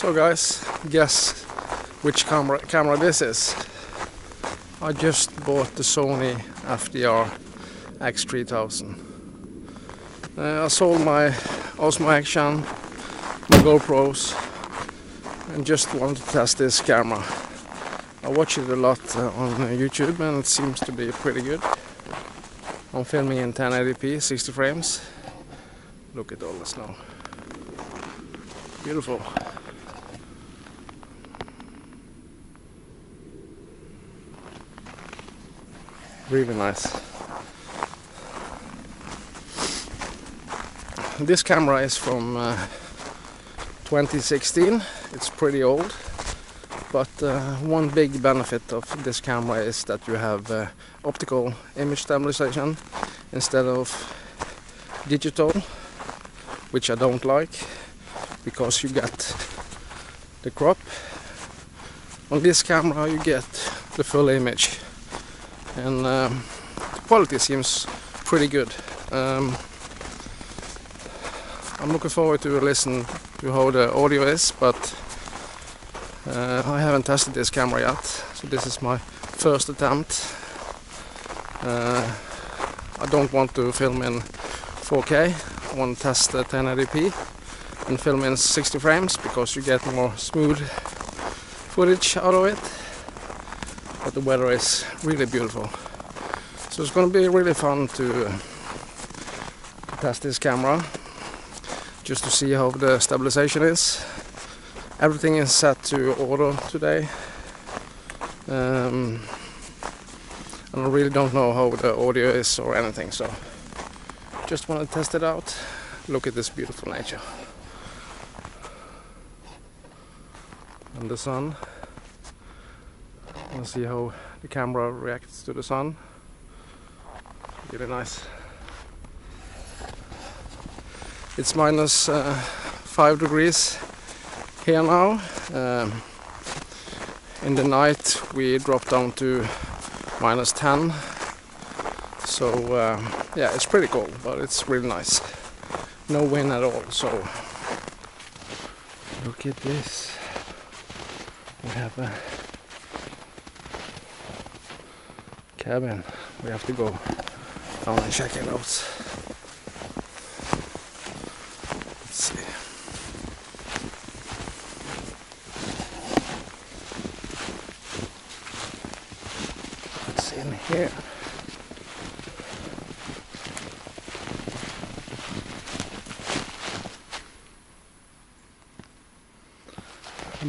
So guys, guess which camera camera this is. I just bought the Sony FDR X3000. Uh, I sold my Osmo Action, my GoPros, and just wanted to test this camera. I watch it a lot uh, on YouTube and it seems to be pretty good. I'm filming in 1080p, 60 frames. Look at all the snow. Beautiful. Really nice. This camera is from uh, 2016. It's pretty old. But uh, one big benefit of this camera is that you have uh, optical image stabilization instead of digital, which I don't like because you get the crop. On this camera you get the full image and um, the quality seems pretty good. Um, I'm looking forward to listen to how the audio is, but uh, I haven't tested this camera yet, so this is my first attempt. Uh, I don't want to film in 4K, I want to test the 1080p and film in 60 frames because you get more smooth footage out of it. But the weather is really beautiful. So it's going to be really fun to test this camera just to see how the stabilization is. Everything is set to auto today. Um, and I really don't know how the audio is or anything, so just want to test it out. Look at this beautiful nature. And the sun. Let's see how the camera reacts to the sun. Really nice. It's minus uh, 5 degrees here now. Um, in the night we drop down to minus 10. So uh, yeah, it's pretty cold, but it's really nice. No wind at all, so look at this. We have a cabin. We have to go down and check it out. Let's see. What's in here?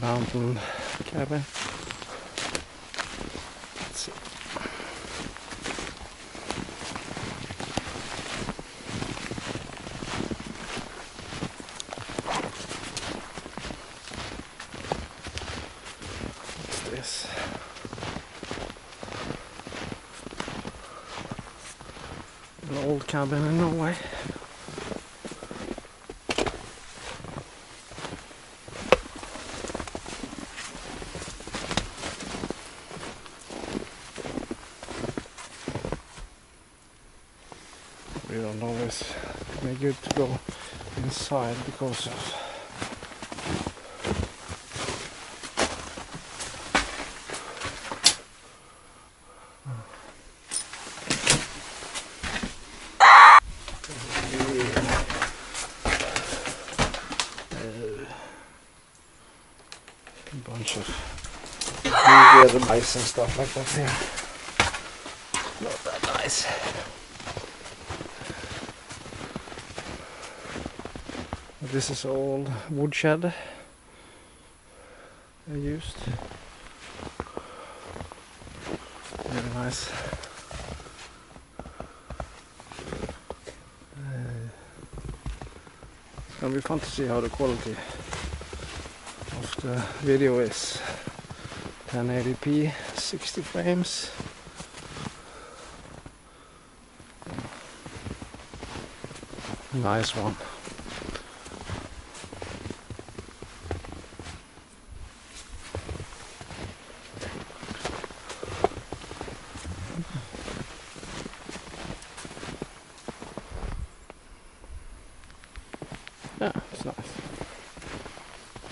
Mountain cabin. Let's see. What's this? An old cabin in Norway. We don't always make good to go inside because of a bunch of weird mice and stuff like that here. Not that nice. This is old woodshed I used. Very nice. It's gonna be fun to see how the quality of the video is. 1080p, 60 frames. Nice one. Yeah, it's nice.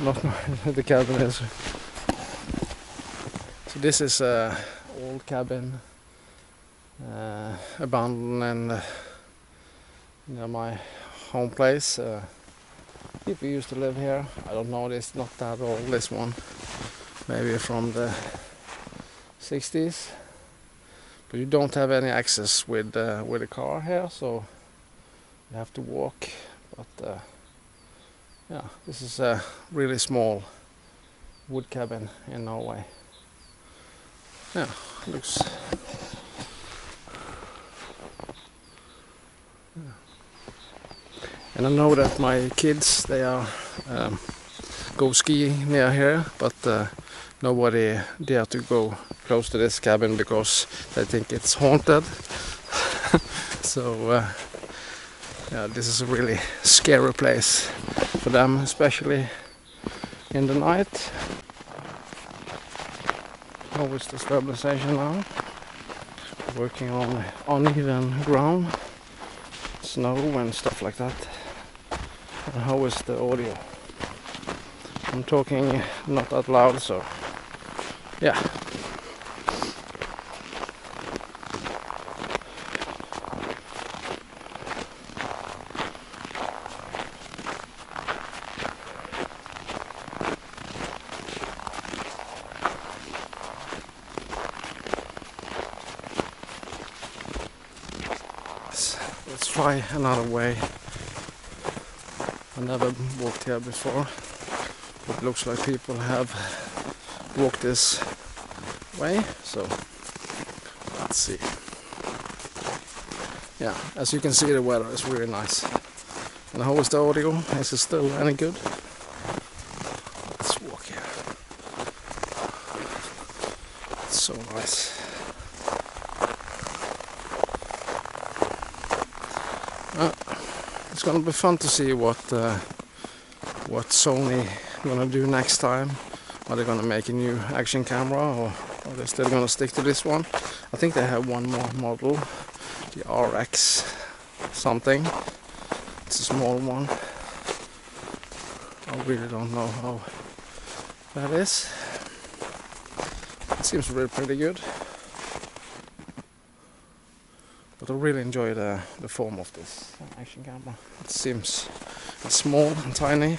not the cabin is. This is a old cabin, uh, abandoned and uh, near my home place. Uh, people used to live here. I don't know. It's not that old. This one, maybe from the 60s. But you don't have any access with uh, with a car here, so you have to walk. But uh, yeah, this is a really small wood cabin in Norway. Yeah, looks. And I know that my kids they are um, go skiing near here, but uh, nobody dare to go close to this cabin because they think it's haunted. so uh, yeah, this is a really scary place for them, especially in the night. Is the stabilization now? Working on uneven ground, snow and stuff like that. And how is the audio? I'm talking not that loud, so yeah. Let's, let's try another way. I never walked here before. It looks like people have walked this way, so let's see. Yeah, as you can see the weather is really nice. And how is the audio? Is it still any good? Let's walk here. It's so nice. Uh, it's gonna be fun to see what uh, what Sony gonna do next time. Are they gonna make a new action camera or are they still gonna stick to this one? I think they have one more model, the RX something. It's a small one. I really don't know how that is. It seems really pretty good. But I really enjoy the, the form of this action camera. It seems it's small and tiny.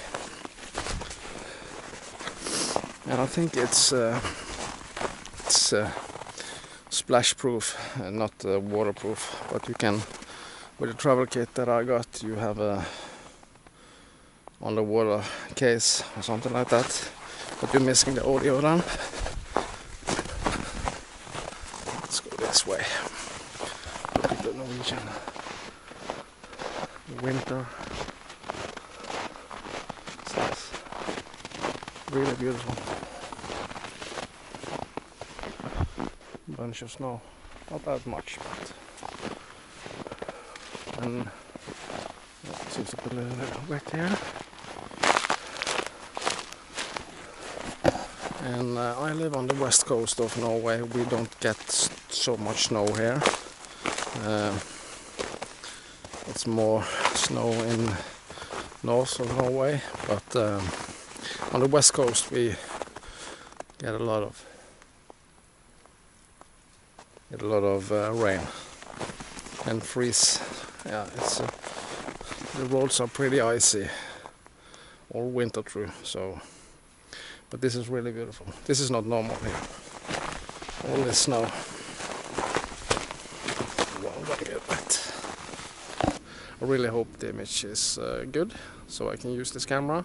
And I think it's uh, it's uh, splash proof and not uh, waterproof. But you can, with the travel kit that I got, you have a underwater case or something like that. But you're missing the audio then. Let's go this way. Look winter. It's nice. Really beautiful. Bunch of snow. Not that much, but and it seems a little wet here. And uh, I live on the west coast of Norway. We don't get so much snow here. Uh, it's more snow in north of Norway, but um, on the west coast we get a lot of get a lot of uh, rain and freeze. Yeah, it's uh, the roads are pretty icy all winter through. So, but this is really beautiful. This is not normal here. All this snow. Well, I'm gonna get wet. I really hope the image is uh, good, so I can use this camera.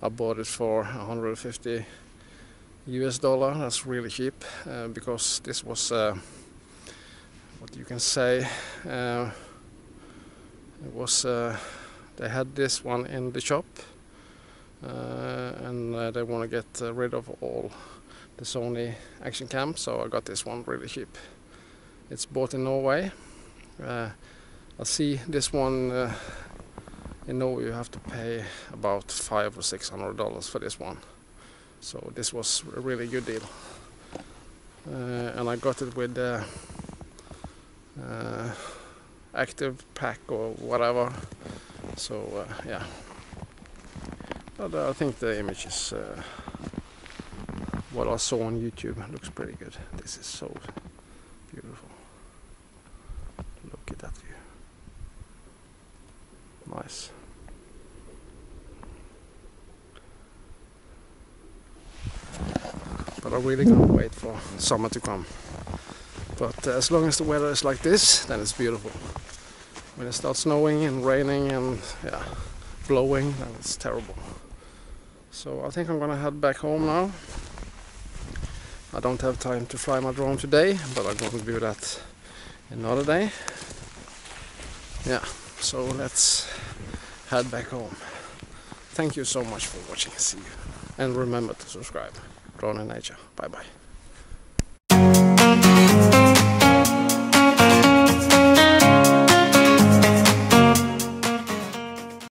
I bought it for 150 US dollar. That's really cheap uh, because this was uh, what you can say. Uh, it was uh, they had this one in the shop, uh, and they want to get rid of all the Sony action cam, so I got this one really cheap. It's bought in Norway. Uh, I see this one uh, Norway you have to pay about five or six hundred dollars for this one. So this was a really good deal. Uh, and I got it with the uh, active pack or whatever. So uh, yeah, But uh, I think the image is uh, what I saw on YouTube looks pretty good. This is so beautiful. Look at that view. Nice. But I really can't wait for summer to come. But uh, as long as the weather is like this, then it's beautiful. When it starts snowing and raining and yeah, blowing, then it's terrible. So I think I'm gonna head back home now. I don't have time to fly my drone today, but I'm to do that another day. Yeah, so let's head back home. Thank you so much for watching. See you. And remember to subscribe. Drone in Nature. Bye bye.